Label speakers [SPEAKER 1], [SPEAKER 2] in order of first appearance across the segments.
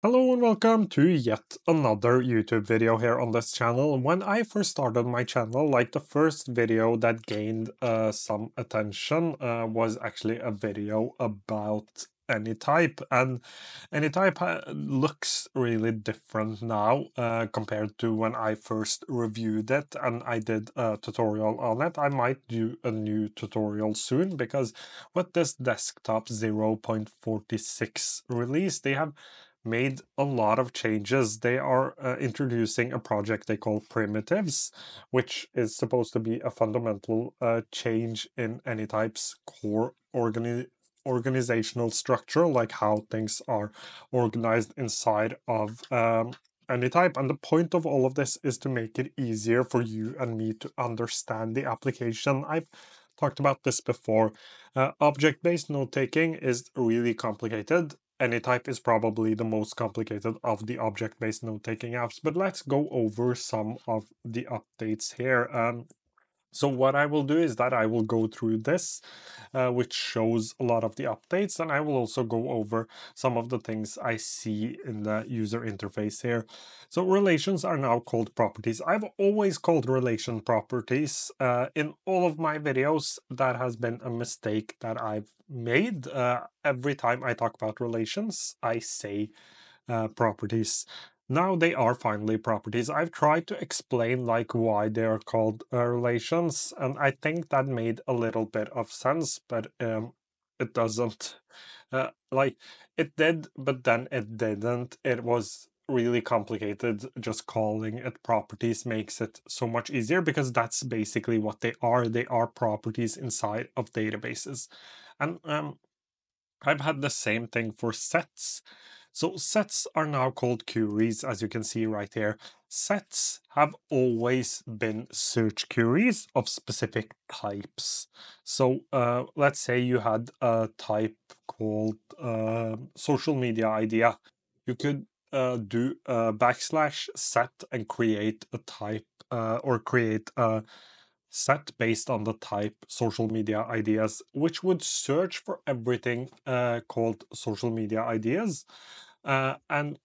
[SPEAKER 1] Hello and welcome to yet another YouTube video here on this channel. When I first started my channel, like the first video that gained uh, some attention uh, was actually a video about Anytype and Anytype uh, looks really different now uh, compared to when I first reviewed it and I did a tutorial on it. I might do a new tutorial soon because with this desktop 0.46 release they have made a lot of changes. They are uh, introducing a project they call Primitives, which is supposed to be a fundamental uh, change in Anytype's core organi organizational structure, like how things are organized inside of um, Anytype. And the point of all of this is to make it easier for you and me to understand the application. I've talked about this before. Uh, Object-based note-taking is really complicated Anytype is probably the most complicated of the object-based note-taking apps, but let's go over some of the updates here. Um, so what I will do is that I will go through this, uh, which shows a lot of the updates, and I will also go over some of the things I see in the user interface here. So relations are now called properties. I've always called relation properties. Uh, in all of my videos, that has been a mistake that I've made. Uh, every time I talk about relations, I say uh, properties. Now they are finally properties. I've tried to explain like why they are called uh, relations, and I think that made a little bit of sense, but um, it doesn't. Uh, like it did, but then it didn't. It was really complicated. Just calling it properties makes it so much easier because that's basically what they are. They are properties inside of databases, and um, I've had the same thing for sets. So sets are now called queries, as you can see right here. Sets have always been search queries of specific types. So uh, let's say you had a type called uh, social media idea. You could uh, do a backslash set and create a type uh, or create a set based on the type social media ideas, which would search for everything uh, called social media ideas. Uh, and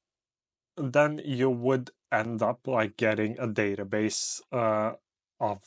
[SPEAKER 1] then you would end up like getting a database uh, of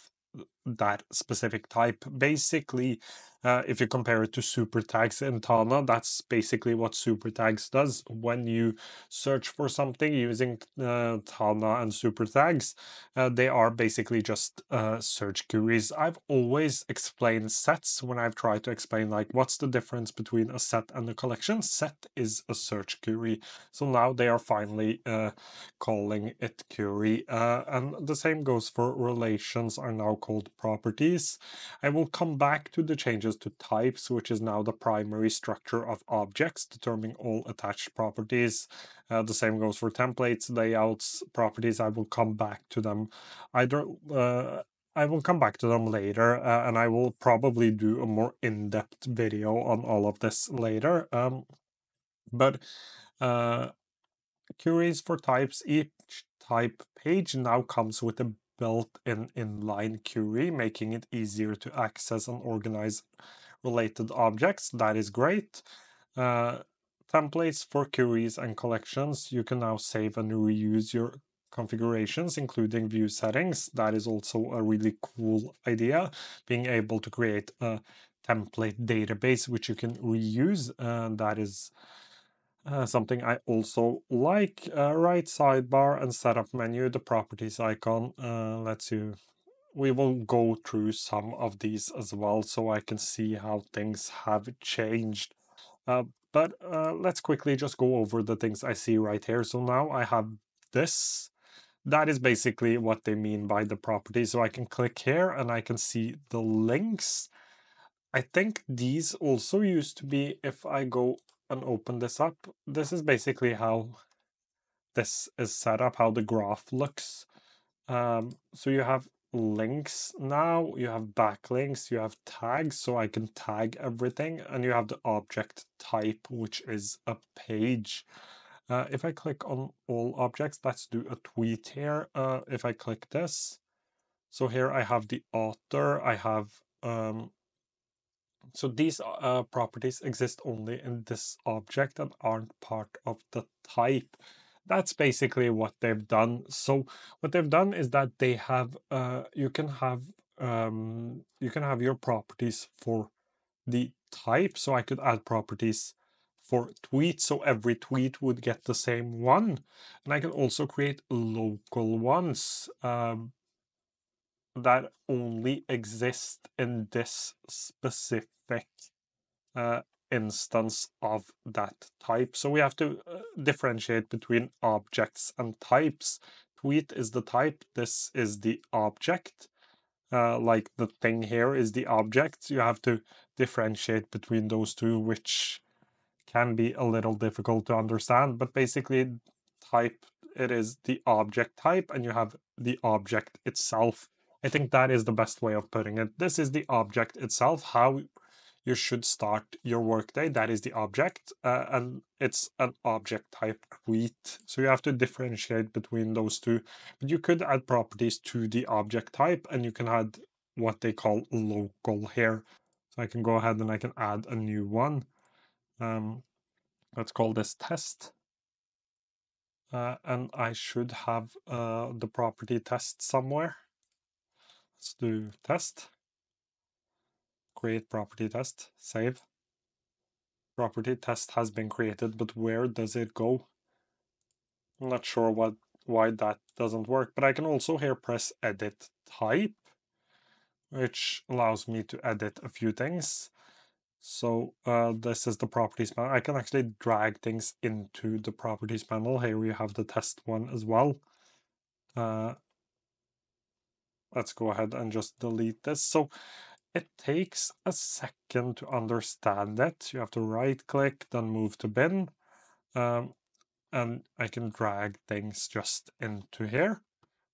[SPEAKER 1] that specific type. Basically, uh, if you compare it to super tags in Tana, that's basically what super tags does. When you search for something using uh, Tana and super tags, uh, they are basically just uh, search queries. I've always explained sets when I've tried to explain like what's the difference between a set and a collection. Set is a search query. So now they are finally uh, calling it query. Uh, and the same goes for relations are now called properties. I will come back to the changes to types, which is now the primary structure of objects, determining all attached properties. Uh, the same goes for templates, layouts, properties. I will come back to them either. Uh, I will come back to them later, uh, and I will probably do a more in-depth video on all of this later. Um, but uh, queries for types, each type page now comes with a built-in inline query, making it easier to access and organize related objects. That is great. Uh, templates for queries and collections. You can now save and reuse your configurations, including view settings. That is also a really cool idea, being able to create a template database which you can reuse. And that is uh, something I also like. Uh, right sidebar and setup menu, the properties icon uh, lets you. We will go through some of these as well so I can see how things have changed. Uh, but uh, let's quickly just go over the things I see right here. So now I have this. That is basically what they mean by the property. So I can click here and I can see the links. I think these also used to be, if I go and open this up, this is basically how this is set up, how the graph looks. Um, so you have links now, you have backlinks, you have tags, so I can tag everything, and you have the object type, which is a page. Uh, if I click on all objects, let's do a tweet here. Uh, if I click this, so here I have the author, I have um, so these uh, properties exist only in this object and aren't part of the type. That's basically what they've done. So what they've done is that they have uh, you can have um, you can have your properties for the type. So I could add properties for tweet, so every tweet would get the same one. And I can also create local ones um, that only exist in this specific uh, instance of that type. So we have to uh, differentiate between objects and types. Tweet is the type, this is the object. Uh, like the thing here is the object. You have to differentiate between those two, which can be a little difficult to understand. But basically, type it is the object type, and you have the object itself. I think that is the best way of putting it. This is the object itself, how you should start your workday. That is the object, uh, and it's an object type tweet. So you have to differentiate between those two. But you could add properties to the object type, and you can add what they call local here. So I can go ahead and I can add a new one. Um, let's call this test. Uh, and I should have uh, the property test somewhere. Let's do test create property test, save. Property test has been created, but where does it go? I'm not sure what why that doesn't work, but I can also here press edit type, which allows me to edit a few things. So uh, this is the properties panel. I can actually drag things into the properties panel. Here we have the test one as well. Uh, let's go ahead and just delete this. So it takes a second to understand it. You have to right click, then move to bin. Um, and I can drag things just into here.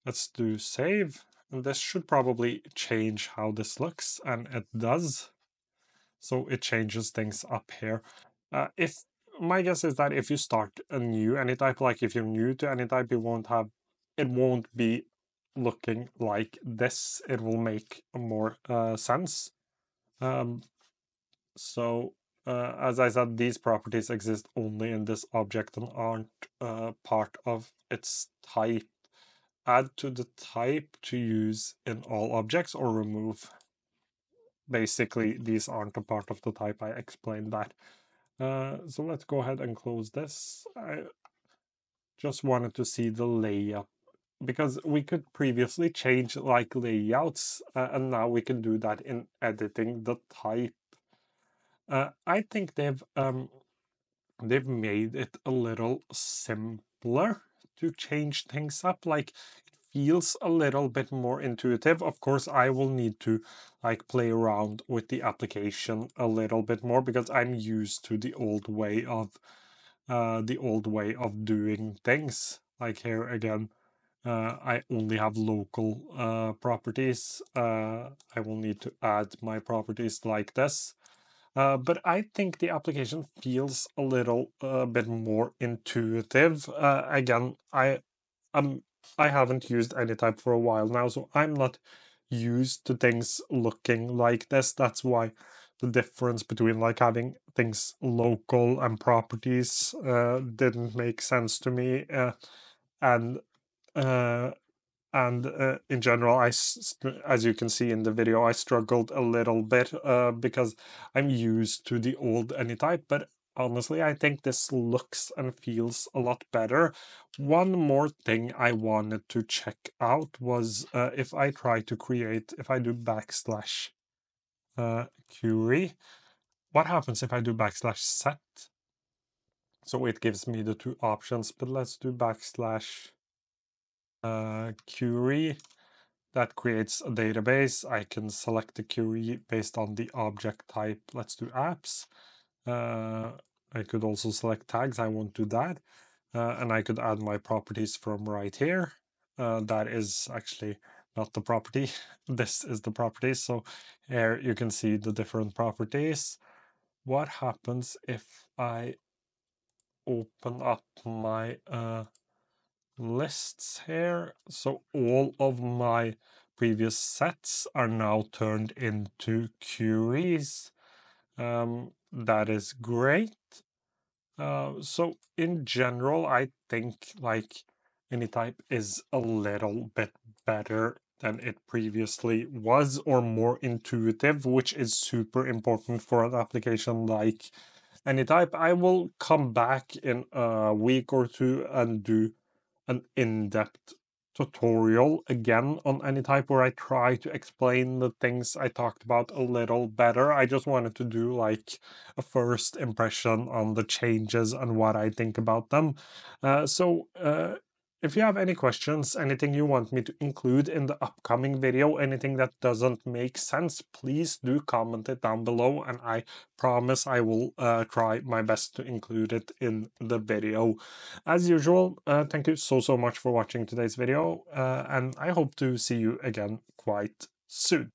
[SPEAKER 1] Let's do save. And this should probably change how this looks, and it does. So it changes things up here. Uh, if my guess is that if you start a new Anytype, like if you're new to Anytype, you won't have, it won't be looking like this, it will make more uh, sense. Um, so uh, as I said, these properties exist only in this object and aren't uh, part of its type. Add to the type to use in all objects or remove. Basically, these aren't a part of the type. I explained that. Uh, so let's go ahead and close this. I just wanted to see the layout because we could previously change like layouts uh, and now we can do that in editing the type. Uh, I think they've um, they've made it a little simpler to change things up. Like it feels a little bit more intuitive. Of course, I will need to like play around with the application a little bit more because I'm used to the old way of uh, the old way of doing things. Like here again, uh, I only have local uh, properties. Uh, I will need to add my properties like this. Uh, but I think the application feels a little uh, bit more intuitive. Uh, again, I um I haven't used Anytype for a while now, so I'm not used to things looking like this. That's why the difference between like having things local and properties didn't make sense to me. and uh, and uh, in general, I, as you can see in the video, I struggled a little bit uh, because I'm used to the old Anytype, but honestly, I think this looks and feels a lot better. One more thing I wanted to check out was uh, if I try to create, if I do backslash uh, query, what happens if I do backslash set? So it gives me the two options, but let's do backslash uh, query that creates a database. I can select the query based on the object type. Let's do apps. Uh, I could also select tags. I won't do that. Uh, and I could add my properties from right here. Uh, that is actually not the property. this is the property. So here you can see the different properties. What happens if I open up my uh, lists here. So all of my previous sets are now turned into queries. Um, that is great. Uh, so in general, I think like Anytype is a little bit better than it previously was or more intuitive, which is super important for an application like Anytype. I will come back in a week or two and do an in-depth tutorial again on Anytype where I try to explain the things I talked about a little better. I just wanted to do like a first impression on the changes and what I think about them. Uh, so uh, if you have any questions, anything you want me to include in the upcoming video, anything that doesn't make sense, please do comment it down below and I promise I will uh, try my best to include it in the video. As usual, uh, thank you so, so much for watching today's video uh, and I hope to see you again quite soon.